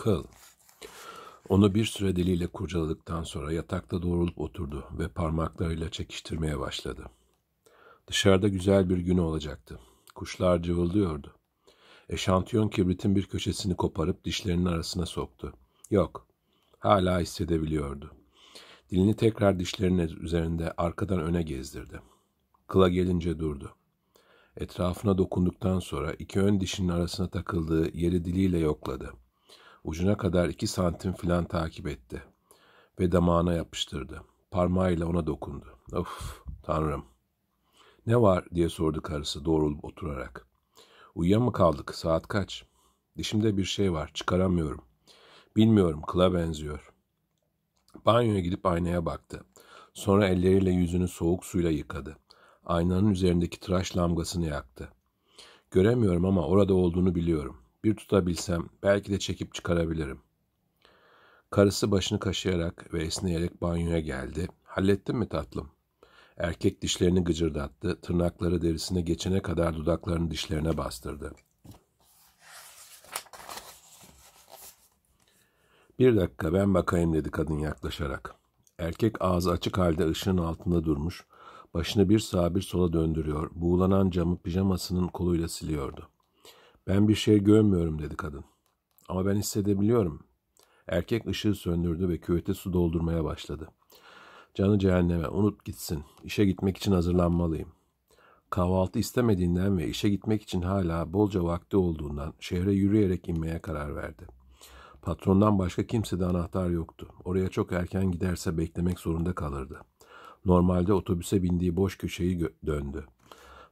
Kıl. Onu bir süre diliyle kurcaladıktan sonra yatakta doğrulup oturdu ve parmaklarıyla çekiştirmeye başladı. Dışarıda güzel bir gün olacaktı. Kuşlar cıvıldıyordu. Eşantiyon kibritin bir köşesini koparıp dişlerinin arasına soktu. Yok, hala hissedebiliyordu. Dilini tekrar dişlerinin üzerinde arkadan öne gezdirdi. Kıla gelince durdu. Etrafına dokunduktan sonra iki ön dişinin arasına takıldığı yeri diliyle yokladı. Ucuna kadar iki santim filan takip etti. Ve damağına yapıştırdı. Parmağıyla ona dokundu. Of, tanrım. Ne var diye sordu karısı doğrulup oturarak. Uyuya mı kaldık? Saat kaç? Dişimde bir şey var. Çıkaramıyorum. Bilmiyorum. Kıla benziyor. Banyoya gidip aynaya baktı. Sonra elleriyle yüzünü soğuk suyla yıkadı. Aynanın üzerindeki tıraş lamgasını yaktı. Göremiyorum ama orada olduğunu biliyorum. Bir tutabilsem belki de çekip çıkarabilirim. Karısı başını kaşıyarak ve esneyerek banyoya geldi. Hallettin mi tatlım? Erkek dişlerini gıcırdattı. Tırnakları derisine geçene kadar dudaklarını dişlerine bastırdı. Bir dakika ben bakayım dedi kadın yaklaşarak. Erkek ağzı açık halde ışığın altında durmuş, başını bir sağa bir sola döndürüyor, buğulanan camı pijamasının koluyla siliyordu. Ben bir şey görmüyorum dedi kadın. Ama ben hissedebiliyorum. Erkek ışığı söndürdü ve küvete su doldurmaya başladı. Canı cehenneme unut gitsin. İşe gitmek için hazırlanmalıyım. Kahvaltı istemediğinden ve işe gitmek için hala bolca vakti olduğundan şehre yürüyerek inmeye karar verdi. Patrondan başka kimsede anahtar yoktu. Oraya çok erken giderse beklemek zorunda kalırdı. Normalde otobüse bindiği boş köşeyi döndü.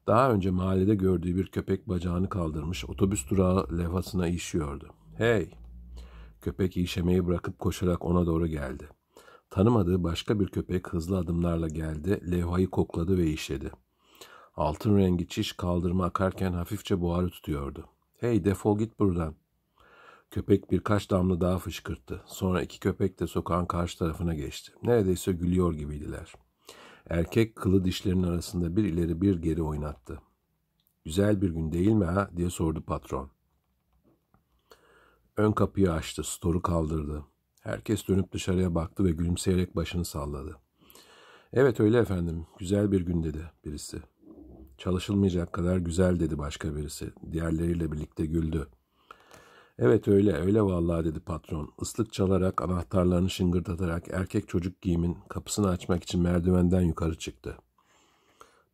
Daha önce mahallede gördüğü bir köpek bacağını kaldırmış otobüs durağı levhasına işiyordu. Hey! Köpek işemeyi bırakıp koşarak ona doğru geldi. Tanımadığı başka bir köpek hızlı adımlarla geldi, levhayı kokladı ve işledi. Altın rengi çiş kaldırma akarken hafifçe buharı tutuyordu. Hey defol git buradan. Köpek birkaç damla daha fışkırttı. Sonra iki köpek de sokağın karşı tarafına geçti. Neredeyse gülüyor gibiydiler. Erkek kılı dişlerinin arasında bir ileri bir geri oynattı. Güzel bir gün değil mi ha diye sordu patron. Ön kapıyı açtı, storu kaldırdı. Herkes dönüp dışarıya baktı ve gülümseyerek başını salladı. Evet öyle efendim, güzel bir gün dedi birisi. Çalışılmayacak kadar güzel dedi başka birisi. Diğerleriyle birlikte güldü. Evet öyle öyle vallahi dedi patron. Islık çalarak anahtarlarını şıngırdatarak erkek çocuk giyimin kapısını açmak için merdivenden yukarı çıktı.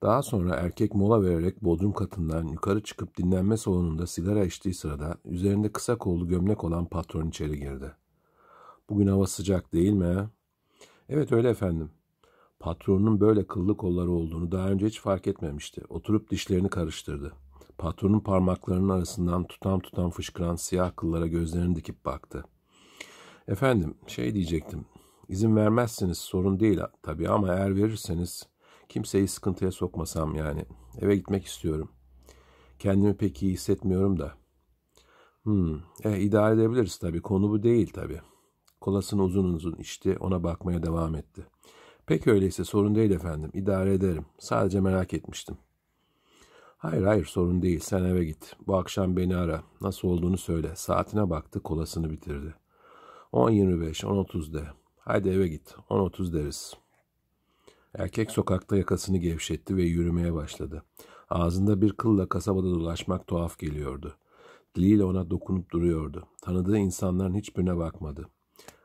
Daha sonra erkek mola vererek bodrum katından yukarı çıkıp dinlenme salonunda sigara içtiği sırada üzerinde kısa kollu gömlek olan patron içeri girdi. Bugün hava sıcak değil mi? Evet öyle efendim. Patronun böyle kıllı kolları olduğunu daha önce hiç fark etmemişti. Oturup dişlerini karıştırdı. Patronun parmaklarının arasından tutam tutam fışkıran siyah kıllara gözlerini dikip baktı. Efendim, şey diyecektim. İzin vermezseniz sorun değil tabii ama eğer verirseniz kimseyi sıkıntıya sokmasam yani. Eve gitmek istiyorum. Kendimi pek iyi hissetmiyorum da. Hmm, e, idare edebiliriz tabii. Konu bu değil tabii. Kolasını uzun uzun içti, ona bakmaya devam etti. Peki öyleyse sorun değil efendim, idare ederim. Sadece merak etmiştim. Hayır hayır sorun değil, sen eve git. Bu akşam beni ara, nasıl olduğunu söyle. Saatine baktı, kolasını bitirdi. 10.25, 10.30 de. Haydi eve git, 10.30 deriz. Erkek sokakta yakasını gevşetti ve yürümeye başladı. Ağzında bir kılla kasabada dolaşmak tuhaf geliyordu. Diliyle ona dokunup duruyordu. Tanıdığı insanların hiçbirine bakmadı.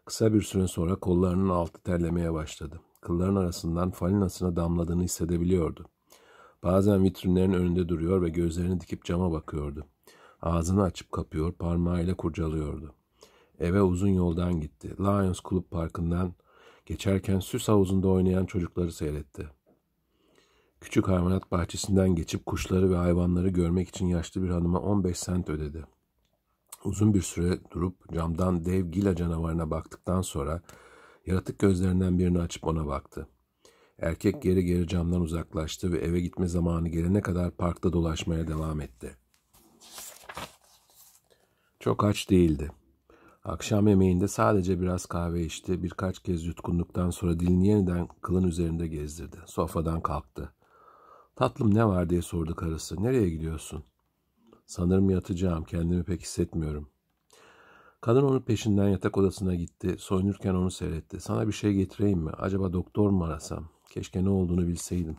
Kısa bir süre sonra kollarının altı terlemeye başladı. Kılların arasından falinasına damladığını hissedebiliyordu. Bazen vitrinlerin önünde duruyor ve gözlerini dikip cama bakıyordu. Ağzını açıp kapıyor, parmağıyla kurcalıyordu. Eve uzun yoldan gitti. Lions Club Parkı'ndan geçerken süs havuzunda oynayan çocukları seyretti. Küçük hayvanat bahçesinden geçip kuşları ve hayvanları görmek için yaşlı bir hanıma 15 sent ödedi. Uzun bir süre durup camdan dev gila canavarına baktıktan sonra yaratık gözlerinden birini açıp ona baktı. Erkek geri geri camdan uzaklaştı ve eve gitme zamanı gelene kadar parkta dolaşmaya devam etti. Çok aç değildi. Akşam yemeğinde sadece biraz kahve içti, birkaç kez yutkunduktan sonra dilini yeniden kılın üzerinde gezdirdi. Sofradan kalktı. Tatlım ne var diye sordu karısı. Nereye gidiyorsun? Sanırım yatacağım. Kendimi pek hissetmiyorum. Kadın onun peşinden yatak odasına gitti. Soyunurken onu seyretti. Sana bir şey getireyim mi? Acaba doktor mu arasam? Keşke ne olduğunu bilseydim.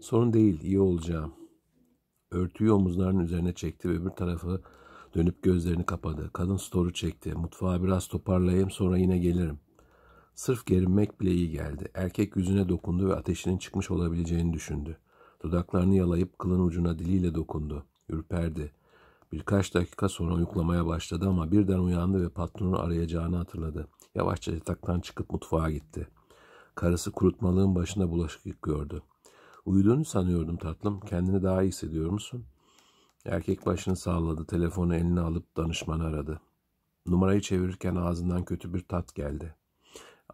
Sorun değil, iyi olacağım. Örtüyü omuzlarının üzerine çekti ve bir tarafı dönüp gözlerini kapadı. Kadın storu çekti. Mutfağı biraz toparlayayım sonra yine gelirim. Sırf gerinmek bile iyi geldi. Erkek yüzüne dokundu ve ateşinin çıkmış olabileceğini düşündü. Dudaklarını yalayıp kılın ucuna diliyle dokundu. Ürperdi. Birkaç dakika sonra uyuklamaya başladı ama birden uyandı ve patronu arayacağını hatırladı. Yavaşça yataktan çıkıp mutfağa gitti. Karısı kurutmalığın başında bulaşık yıkıyordu. Uyuduğunu sanıyordum tatlım. Kendini daha iyi hissediyor musun? Erkek başını salladı. Telefonu eline alıp danışmanı aradı. Numarayı çevirirken ağzından kötü bir tat geldi.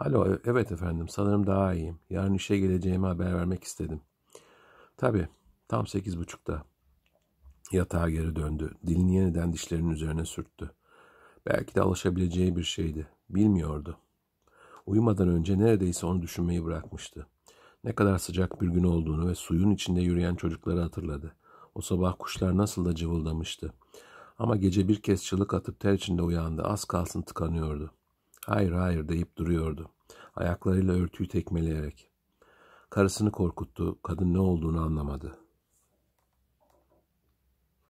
Alo, evet efendim. Sanırım daha iyiyim. Yarın işe geleceğimi haber vermek istedim. Tabii, tam sekiz buçukta. Yatağa geri döndü. Dilini yeniden dişlerinin üzerine sürttü. Belki de alışabileceği bir şeydi. Bilmiyordu. Uyumadan önce neredeyse onu düşünmeyi bırakmıştı. Ne kadar sıcak bir gün olduğunu ve suyun içinde yürüyen çocukları hatırladı. O sabah kuşlar nasıl da cıvıldamıştı. Ama gece bir kez çığlık atıp ter içinde uyandı. Az kalsın tıkanıyordu. Hayır hayır deyip duruyordu. Ayaklarıyla örtüyü tekmeleyerek. Karısını korkuttu. Kadın ne olduğunu anlamadı.